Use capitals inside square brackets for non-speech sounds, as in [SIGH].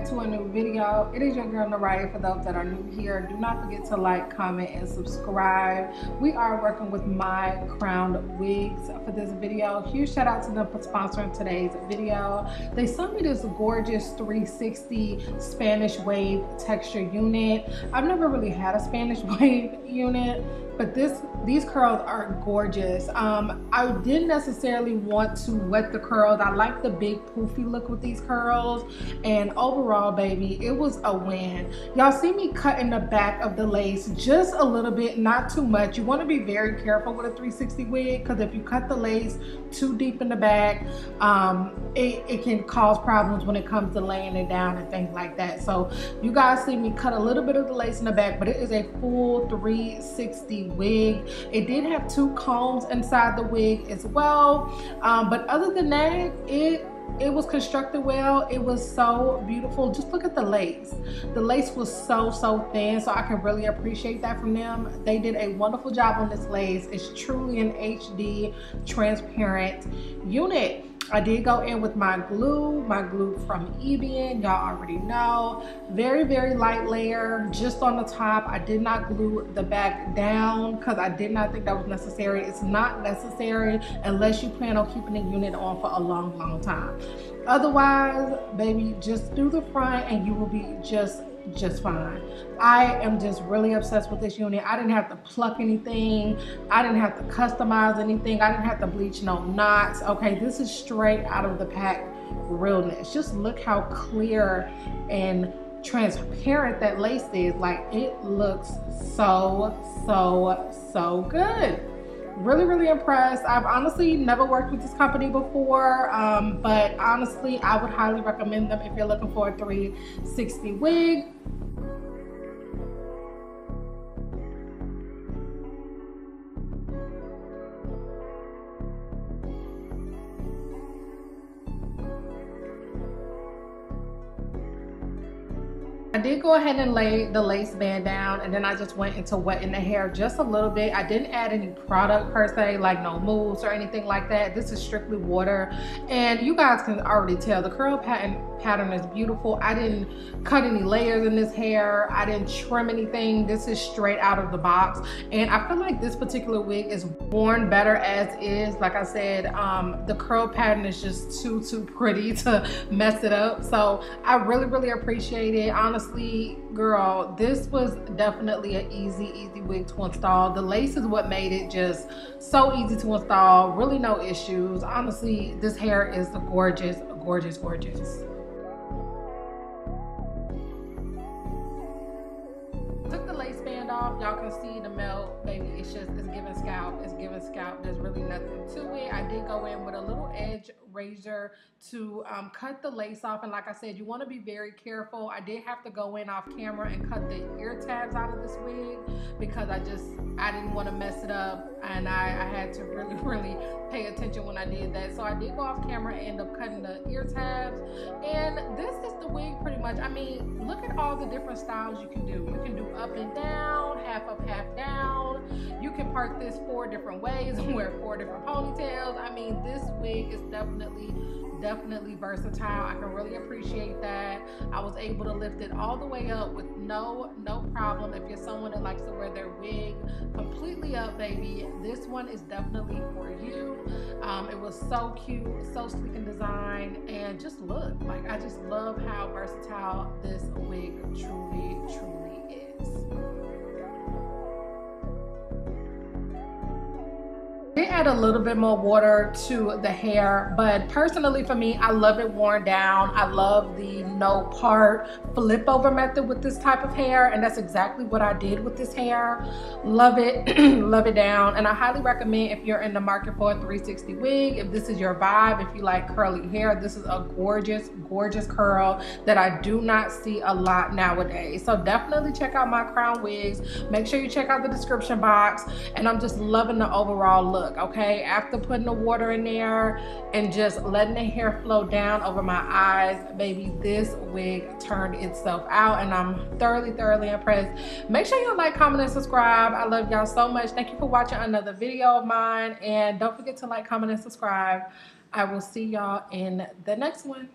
back to a new video. It is your girl Neriah for those that are new here. Do not forget to like comment and subscribe. We are working with my crowned wigs for this video. Huge shout out to them for sponsoring today's video. They sent me this gorgeous 360 Spanish wave texture unit. I've never really had a Spanish [LAUGHS] wave unit but this these curls are gorgeous. Um, i didn't necessarily want to wet the curls. I like the big poofy look with these curls. And overall baby it was a win. Y'all see me cutting the back of the lace just a little bit not too much. You want to be very careful with a 360 wig because if you cut the lace too deep in the back um, it, it can cause problems when it comes to laying it down and things like that. So you guys see me cut a little bit of the lace in the back but it is a full 360 wig. It did have two combs inside the wig as well. Um, but other than that, it it was constructed well. It was so beautiful. Just look at the lace. The lace was so so thin so i can really appreciate that from them. They did a wonderful job on this lace. It's truly an hd transparent unit I did go in with my glue, my glue from Ebin, y'all already know. Very, very light layer, just on the top. I did not glue the back down because I did not think that was necessary. It's not necessary unless you plan on keeping the unit on for a long, long time. Otherwise, baby, just do the front and you will be just just fine. I am just really obsessed with this unit. I didn't have to pluck anything. I didn't have to customize anything. I didn't have to bleach no knots. Okay, this is straight out of the pack realness. Just look how clear and transparent that lace is. Like it looks so, so, so good really really impressed. I've honestly never worked with this company before um, but honestly i would highly recommend them if you're looking for a 360 wig did go ahead and lay the lace band down and then I just went into wetting the hair just a little bit. I didn't add any product per se, like no mousse or anything like that. This is strictly water. And you guys can already tell the curl pattern pattern is beautiful. I didn't cut any layers in this hair. I didn't trim anything. This is straight out of the box. And I feel like this particular wig is worn better as is. Like I said, um, the curl pattern is just too, too pretty [LAUGHS] to mess it up. So I really, really appreciate it. Honestly, honestly, girl, this was definitely an easy, easy wig to install. The lace is what made it just so easy to install. Really no issues. Honestly, this hair is gorgeous, gorgeous, gorgeous. Took the lace band off. Y'all can see the melt, baby. It's just, it's giving scalp. It's giving scalp. There's really nothing to it. I did go in with a little edge razor to um, cut the lace off. And like I said, you want to be very careful. I did have to go in off camera and cut the ear tabs out of this wig because I just, I didn't want to mess it up. And I, I had to [LAUGHS] really, really pay attention when I did that. So I did go off camera and end up cutting the ear tabs. And this is the wig pretty much. I mean, look at all the different styles you can do. You can do up and down, half up, half down. Part this four different ways. [LAUGHS] And wear four different ponytails. I mean, this wig is definitely definitely versatile. I can really appreciate that. I was able to lift it all the way up with no no problem. If you're someone that likes to wear their wig completely up baby this one is definitely for you. Um, it was so cute so sleek in design and just look. Like i just love how versatile this wig truly truly add a little bit more water to the hair, but personally for me, I love it worn down. I love the no part flip over method with this type of hair, and that's exactly what I did with this hair. Love it, [CLEARS THROAT] love it down, and I highly recommend if you're in the market for a 360 wig, if this is your vibe, if you like curly hair, this is a gorgeous, gorgeous curl that I do not see a lot nowadays. So definitely check out my crown wigs. Make sure you check out the description box, and I'm just loving the overall look look, okay? After putting the water in there and just letting the hair flow down over my eyes, baby, this wig turned itself out and I'm thoroughly, thoroughly impressed. Make sure you like, comment, and subscribe. I love y'all so much. Thank you for watching another video of mine. And don't forget to like, comment, and subscribe. I will see y'all in the next one.